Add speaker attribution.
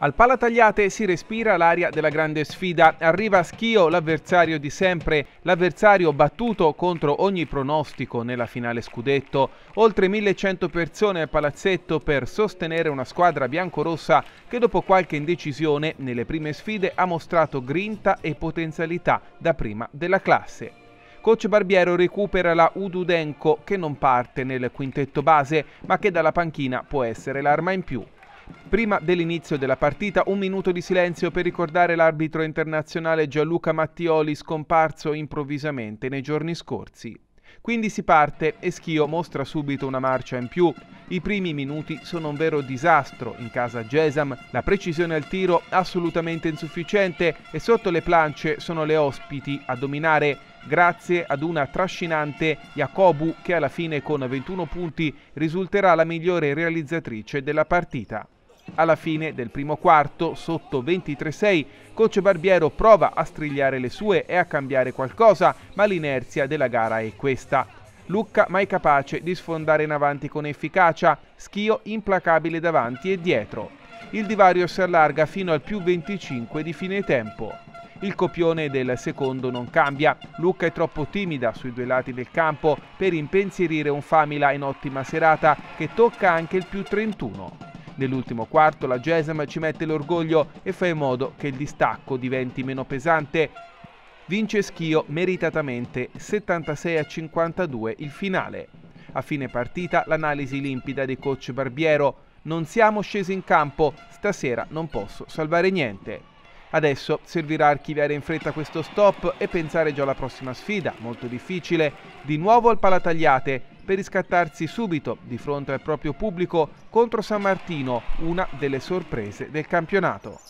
Speaker 1: Al Palatagliate si respira l'aria della grande sfida. Arriva Schio, l'avversario di sempre, l'avversario battuto contro ogni pronostico nella finale scudetto. Oltre 1100 persone al palazzetto per sostenere una squadra biancorossa che dopo qualche indecisione nelle prime sfide ha mostrato grinta e potenzialità da prima della classe. Coach Barbiero recupera la Ududenko che non parte nel quintetto base ma che dalla panchina può essere l'arma in più. Prima dell'inizio della partita un minuto di silenzio per ricordare l'arbitro internazionale Gianluca Mattioli scomparso improvvisamente nei giorni scorsi. Quindi si parte e Schio mostra subito una marcia in più. I primi minuti sono un vero disastro in casa Gesam, la precisione al tiro assolutamente insufficiente e sotto le planche sono le ospiti a dominare grazie ad una trascinante Jacobu che alla fine con 21 punti risulterà la migliore realizzatrice della partita. Alla fine del primo quarto, sotto 23-6, coach Barbiero prova a strigliare le sue e a cambiare qualcosa, ma l'inerzia della gara è questa. Lucca mai capace di sfondare in avanti con efficacia, Schio implacabile davanti e dietro. Il divario si allarga fino al più 25 di fine tempo. Il copione del secondo non cambia, Lucca è troppo timida sui due lati del campo per impensierire un Famila in ottima serata che tocca anche il più 31. Nell'ultimo quarto la Gesam ci mette l'orgoglio e fa in modo che il distacco diventi meno pesante. Vince Schio meritatamente 76 a 52 il finale. A fine partita l'analisi limpida di coach Barbiero. Non siamo scesi in campo, stasera non posso salvare niente. Adesso servirà archiviare in fretta questo stop e pensare già alla prossima sfida, molto difficile, di nuovo al Palatagliate, per riscattarsi subito di fronte al proprio pubblico contro San Martino, una delle sorprese del campionato.